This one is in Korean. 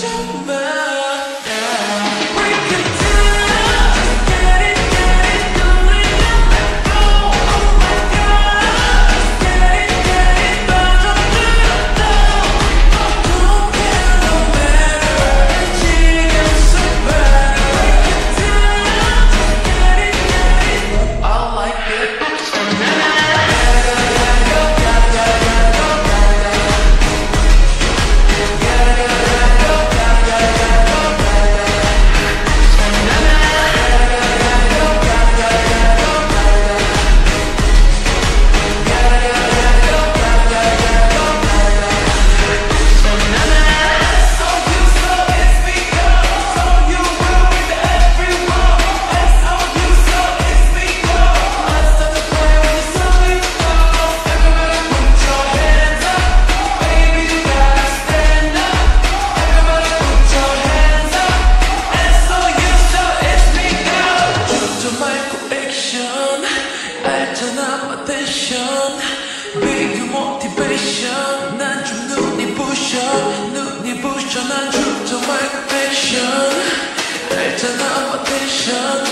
gentleman. Passion 알잖아 my passion